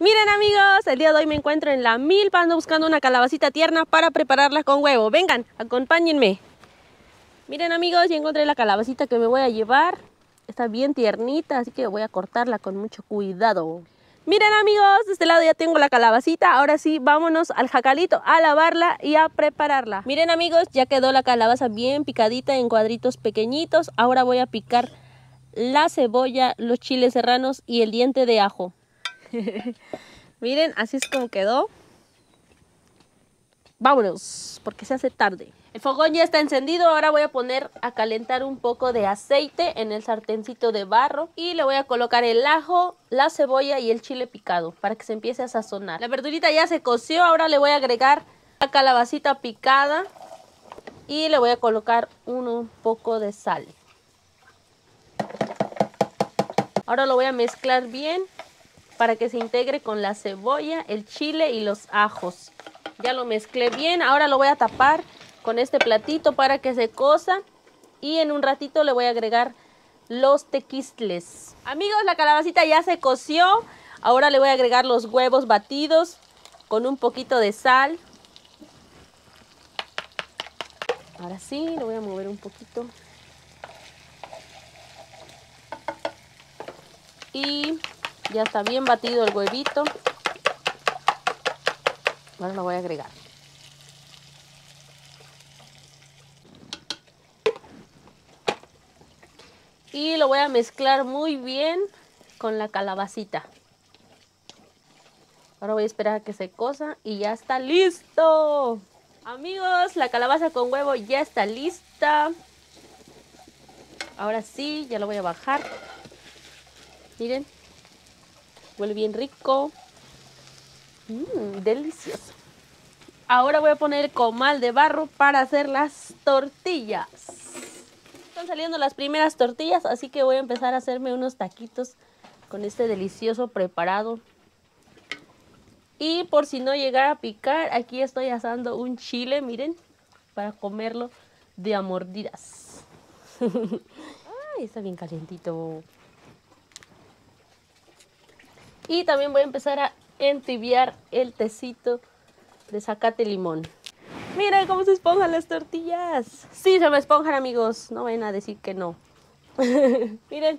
Miren amigos, el día de hoy me encuentro en la milpa, ando buscando una calabacita tierna para prepararla con huevo. Vengan, acompáñenme. Miren amigos, ya encontré la calabacita que me voy a llevar. Está bien tiernita, así que voy a cortarla con mucho cuidado. Miren amigos, de este lado ya tengo la calabacita. Ahora sí, vámonos al jacalito a lavarla y a prepararla. Miren amigos, ya quedó la calabaza bien picadita en cuadritos pequeñitos. Ahora voy a picar la cebolla, los chiles serranos y el diente de ajo. Miren, así es como quedó. Vámonos, porque se hace tarde. El fogón ya está encendido, ahora voy a poner a calentar un poco de aceite en el sartencito de barro y le voy a colocar el ajo, la cebolla y el chile picado para que se empiece a sazonar. La verdurita ya se coció, ahora le voy a agregar la calabacita picada y le voy a colocar un poco de sal. Ahora lo voy a mezclar bien para que se integre con la cebolla, el chile y los ajos. Ya lo mezclé bien, ahora lo voy a tapar con este platito para que se cosa y en un ratito le voy a agregar los tequistles. Amigos, la calabacita ya se coció, ahora le voy a agregar los huevos batidos con un poquito de sal. Ahora sí, lo voy a mover un poquito. Y ya está bien batido el huevito. Ahora lo voy a agregar. Y lo voy a mezclar muy bien con la calabacita. Ahora voy a esperar a que se cosa y ya está listo. Amigos, la calabaza con huevo ya está lista. Ahora sí, ya lo voy a bajar. Miren, huele bien rico. Mmm, delicioso. Ahora voy a poner comal de barro para hacer las tortillas. Están saliendo las primeras tortillas, así que voy a empezar a hacerme unos taquitos con este delicioso preparado. Y por si no llegara a picar, aquí estoy asando un chile, miren, para comerlo de a mordidas. Ay, está bien calientito. Y también voy a empezar a entibiar el tecito de zacate limón. Miren cómo se esponjan las tortillas. Sí, se me esponjan, amigos. No vayan a decir que no. Miren.